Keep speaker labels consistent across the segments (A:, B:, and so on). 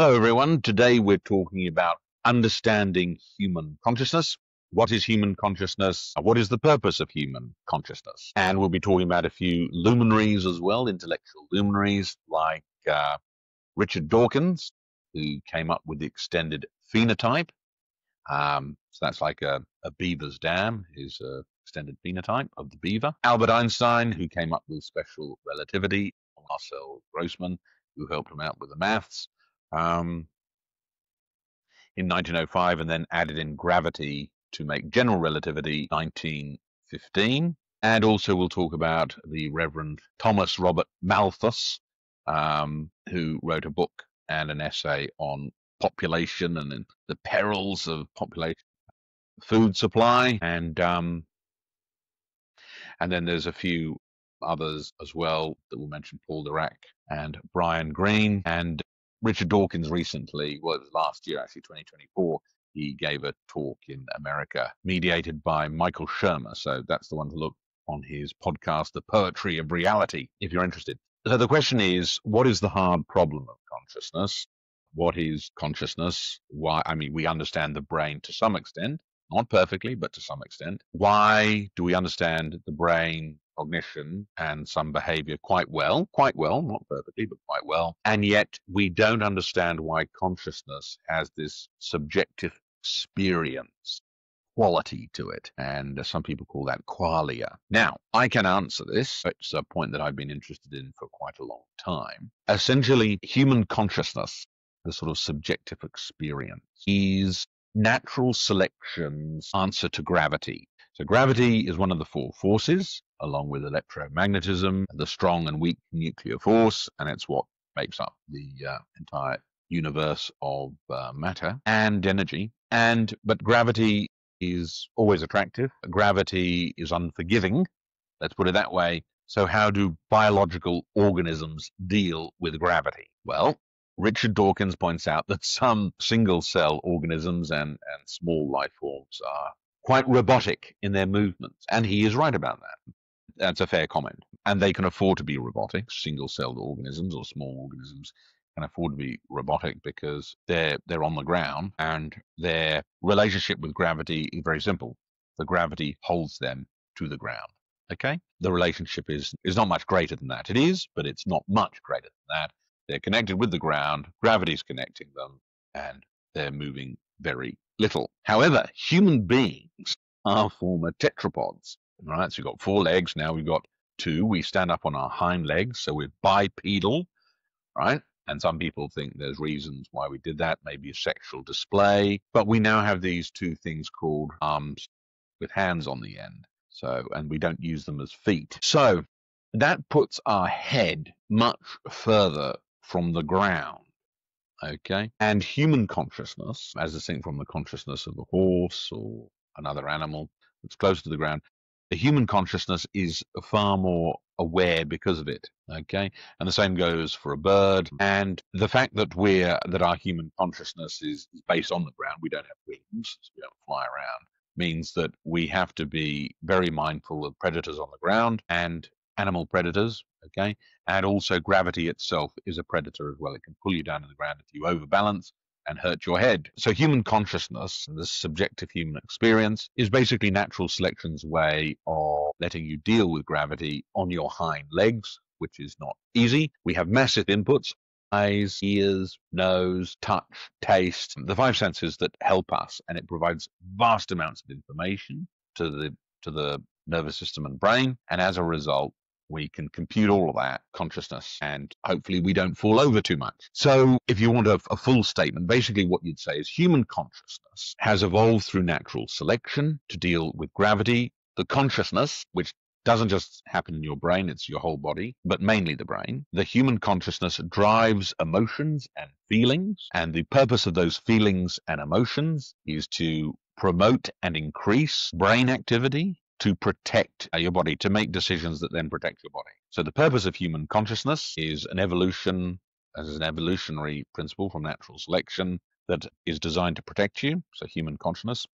A: Hello, everyone. Today we're talking about understanding human consciousness. What is human consciousness? What is the purpose of human consciousness? And we'll be talking about a few luminaries as well, intellectual luminaries like uh, Richard Dawkins, who came up with the extended phenotype. Um, so that's like a, a beaver's dam, is a extended phenotype of the beaver. Albert Einstein, who came up with special relativity. Marcel Grossmann, who helped him out with the maths um, in 1905 and then added in gravity to make general relativity 1915. And also, we'll talk about the Reverend Thomas Robert Malthus, um, who wrote a book and an essay on population and the perils of population, food supply, and um, and then there's a few others as well that we'll mention Paul Dirac and Brian Greene and Richard Dawkins recently, was last year actually, 2024, he gave a talk in America mediated by Michael Shermer. So that's the one to look on his podcast, The Poetry of Reality, if you're interested. So the question is, what is the hard problem of consciousness? What is consciousness? Why? I mean, we understand the brain to some extent, not perfectly, but to some extent. Why do we understand the brain cognition and some behavior quite well, quite well, not perfectly, but quite well. And yet we don't understand why consciousness has this subjective experience quality to it. And some people call that qualia. Now, I can answer this. It's a point that I've been interested in for quite a long time. Essentially, human consciousness, the sort of subjective experience, is natural selection's answer to gravity. So gravity is one of the four forces, along with electromagnetism, the strong and weak nuclear force, and it's what makes up the uh, entire universe of uh, matter and energy. And but gravity is always attractive. Gravity is unforgiving. Let's put it that way. So how do biological organisms deal with gravity? Well, Richard Dawkins points out that some single cell organisms and, and small life forms are quite robotic in their movements. And he is right about that. That's a fair comment. And they can afford to be robotic, single celled organisms or small organisms can afford to be robotic because they're they're on the ground and their relationship with gravity is very simple. The gravity holds them to the ground. Okay? The relationship is is not much greater than that. It is, but it's not much greater than that. They're connected with the ground, gravity's connecting them, and they're moving very little. However, human beings are former tetrapods. Right, so we've got four legs. Now we've got two. We stand up on our hind legs, so we're bipedal, right? And some people think there's reasons why we did that, maybe a sexual display. But we now have these two things called arms with hands on the end. So, and we don't use them as feet. So that puts our head much further from the ground. Okay. And human consciousness, as distinct from the consciousness of a horse or another animal that's close to the ground, the human consciousness is far more aware because of it. Okay. And the same goes for a bird. And the fact that we're, that our human consciousness is, is based on the ground, we don't have wings, so we don't fly around, means that we have to be very mindful of predators on the ground and animal predators, okay? And also gravity itself is a predator as well. It can pull you down to the ground if you overbalance and hurt your head. So human consciousness, the subjective human experience, is basically natural selection's way of letting you deal with gravity on your hind legs, which is not easy. We have massive inputs eyes, ears, nose, touch, taste, the five senses that help us, and it provides vast amounts of information to the to the nervous system and brain. And as a result, we can compute all of that consciousness and hopefully we don't fall over too much. So if you want a, a, full statement, basically what you'd say is human consciousness has evolved through natural selection to deal with gravity. The consciousness, which doesn't just happen in your brain, it's your whole body, but mainly the brain. The human consciousness drives emotions and feelings, and the purpose of those feelings and emotions is to promote and increase brain activity to protect uh, your body, to make decisions that then protect your body. So the purpose of human consciousness is an evolution, as an evolutionary principle from natural selection that is designed to protect you. So human consciousness,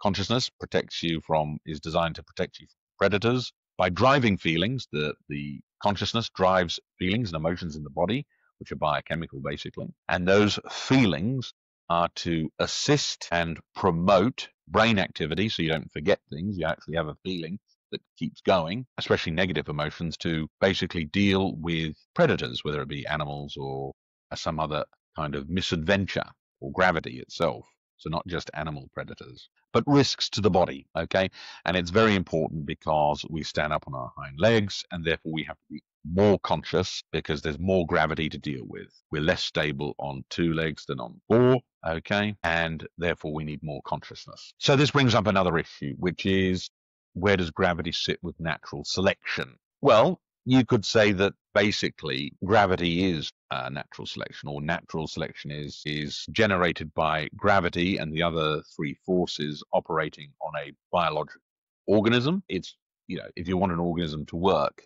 A: consciousness protects you from, is designed to protect you from predators by driving feelings. The, the consciousness drives feelings and emotions in the body, which are biochemical basically. And those feelings are to assist and promote brain activity so you don't forget things. You actually have a feeling that keeps going, especially negative emotions, to basically deal with predators, whether it be animals or uh, some other kind of misadventure or gravity itself. So, not just animal predators, but risks to the body. Okay. And it's very important because we stand up on our hind legs and therefore we have to be more conscious because there's more gravity to deal with. We're less stable on two legs than on four. Okay. And therefore we need more consciousness. So, this brings up another issue, which is where does gravity sit with natural selection? Well, you could say that basically gravity is uh, natural selection, or natural selection is is generated by gravity and the other three forces operating on a biological organism. It's you know if you want an organism to work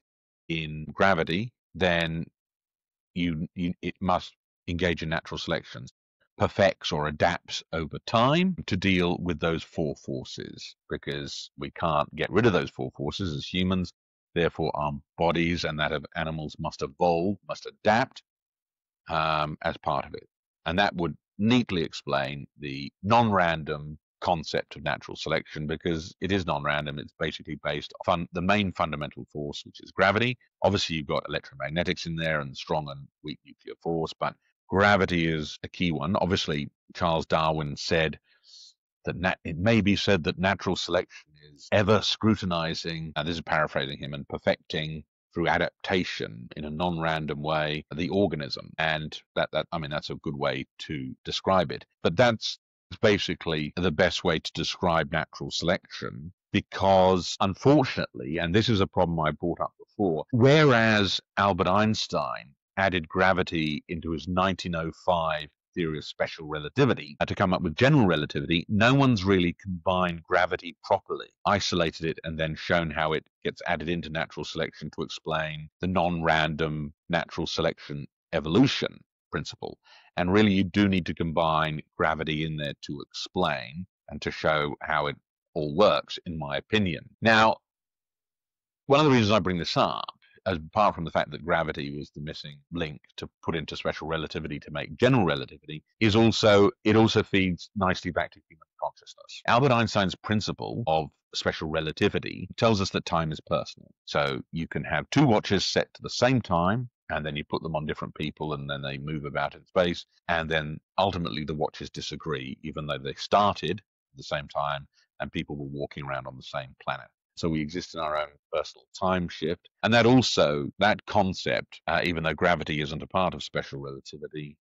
A: in gravity, then you, you it must engage in natural selection perfects or adapts over time to deal with those four forces because we can't get rid of those four forces as humans. Therefore, our bodies and that of animals must evolve, must adapt um, as part of it. And that would neatly explain the non random concept of natural selection because it is non-random. It's basically based on the main fundamental force, which is gravity. Obviously, you've got electromagnetics in there and strong and weak nuclear force, but gravity is a key one. Obviously, Charles Darwin said that nat- it may be said that natural selection is ever scrutinizing, and this is paraphrasing him, and perfecting through adaptation in a non-random way the organism and that that i mean that's a good way to describe it but that's basically the best way to describe natural selection because unfortunately and this is a problem i brought up before whereas albert einstein added gravity into his 1905 theory of special relativity uh, to come up with general relativity, no one's really combined gravity properly, isolated it, and then shown how it gets added into natural selection to explain the non random natural selection evolution principle. And really, you do need to combine gravity in there to explain and to show how it all works, in my opinion. Now, one of the reasons I bring this up apart from the fact that gravity was the missing link to put into special relativity to make general relativity, is also it also feeds nicely back to human consciousness. Albert Einstein's principle of special relativity tells us that time is personal. So you can have two watches set to the same time and then you put them on different people and then they move about in space and then ultimately the watches disagree even though they started at the same time and people were walking around on the same planet so we exist in our own personal time shift. And that also, that concept, uh, even though gravity isn't a part of special relativity,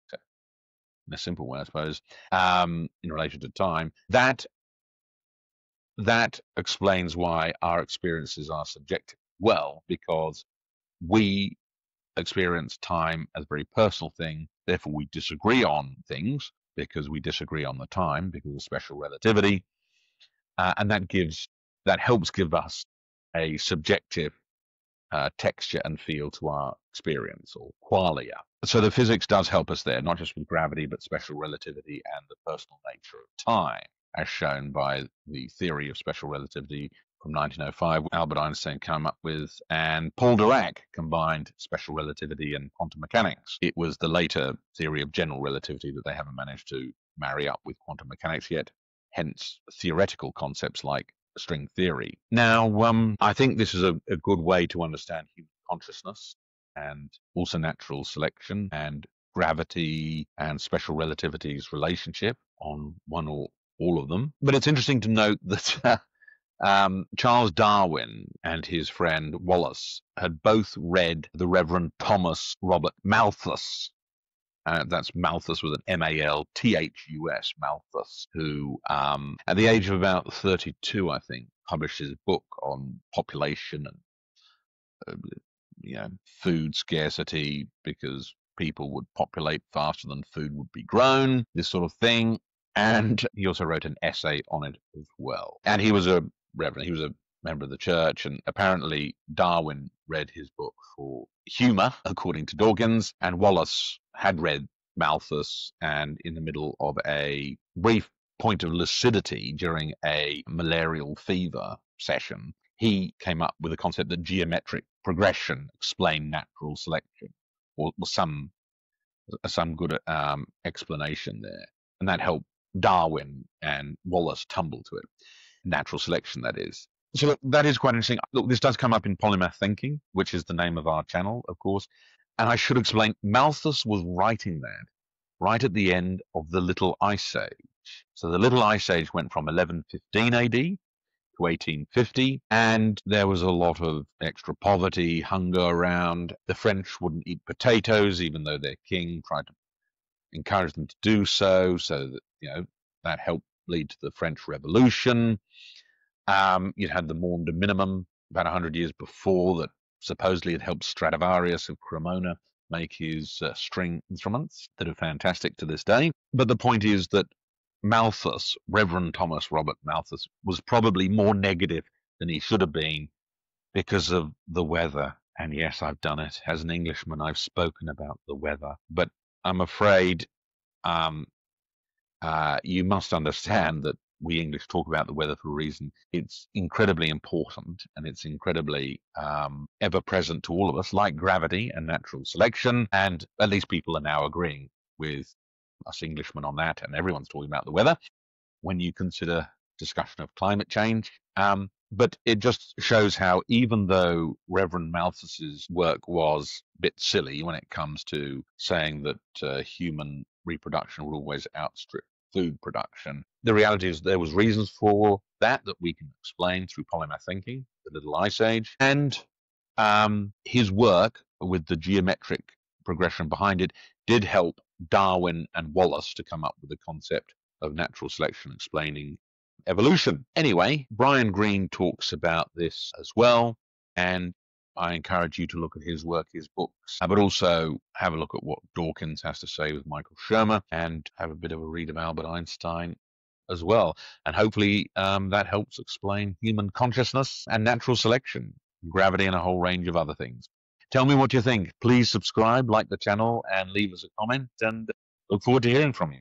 A: in a simple way, I suppose, um, in relation to time, that that explains why our experiences are subjective. Well, because we experience time as a very personal thing, therefore we disagree on things because we disagree on the time because of special relativity, uh, and that gives that helps give us a subjective uh, texture and feel to our experience or qualia. So the physics does help us there, not just with gravity, but special relativity and the personal nature of time, as shown by the theory of special relativity from 1905, Albert Einstein came up with, and Paul Dirac combined special relativity and quantum mechanics. It was the later theory of general relativity that they haven't managed to marry up with quantum mechanics yet. Hence, theoretical concepts like string theory. Now, um, I think this is a, a good way to understand human consciousness and also natural selection and gravity and special relativity's relationship on one or all of them. But it's interesting to note that um, Charles Darwin and his friend Wallace had both read the Reverend Thomas Robert Malthus, uh, that's Malthus with an M A L T H U S, Malthus, who, um, at the age of about 32, I think, published his book on population and uh, you know, food scarcity because people would populate faster than food would be grown, this sort of thing. And he also wrote an essay on it as well. And he was a reverend, he was a member of the church, and apparently Darwin read his book for humor, according to Dawkins, and Wallace had read Malthus and in the middle of a brief point of lucidity during a malarial fever session, he came up with the concept that geometric progression explained natural selection, or, or some some good um, explanation there, and that helped Darwin and Wallace tumble to it. Natural selection, that is. So that is quite interesting. Look, this does come up in Polymath Thinking, which is the name of our channel, of course. And I should explain, Malthus was writing that right at the end of the Little Ice Age. So the Little Ice Age went from 1115 AD to 1850, and there was a lot of extra poverty, hunger around. The French wouldn't eat potatoes, even though their king tried to encourage them to do so. So that you know that helped lead to the French Revolution. Um, you had the Maunder Minimum about 100 years before that supposedly it helped Stradivarius of Cremona make his uh, string instruments that are fantastic to this day. But the point is that Malthus, Reverend Thomas Robert Malthus, was probably more negative than he should have been because of the weather. And yes, I've done it. As an Englishman, I've spoken about the weather. But I'm afraid um, uh, you must understand that we English talk about the weather for a reason. It's incredibly important and it's incredibly um, ever present to all of us, like gravity and natural selection. And at least people are now agreeing with us Englishmen on that, and everyone's talking about the weather when you consider discussion of climate change. Um, but it just shows how even though Reverend Malthus's work was a bit silly when it comes to saying that uh, human reproduction will always outstrip food production, the reality is there was reasons for that that we can explain through polymath thinking, the Little Ice Age, and um, his work with the geometric progression behind it did help Darwin and Wallace to come up with the concept of natural selection explaining evolution. Anyway, Brian Greene talks about this as well, and I encourage you to look at his work, his books, uh, but also have a look at what Dawkins has to say with Michael Shermer and have a bit of a read of Albert Einstein as well. And hopefully um, that helps explain human consciousness and natural selection, gravity, and a whole range of other things. Tell me what you think. Please subscribe, like the channel, and leave us a comment. And look forward to hearing from you.